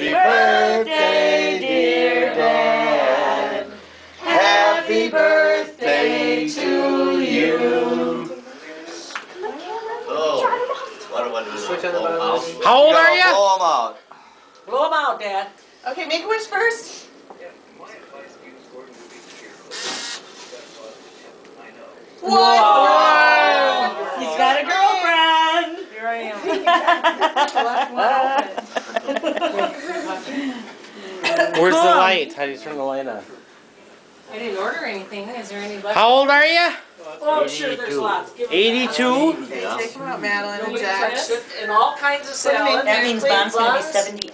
Happy birthday, dear Dad. Happy birthday to you. Oh, what do I do? Switch on the bottom of. How old are you? Blow 'em out. Blow them out, Dad. Okay, make a wish first. Whoa. He's got a girlfriend. Here I am. Where's the light? How do you turn the light on? I didn't order anything. Is there any left? How old are you? Oh, sure, there's 82. lots. 82? Okay, take him out, Madeline and Nobody Jax. and all kinds of Put 'em in- salads. That means including mom's gonna be buns. seventy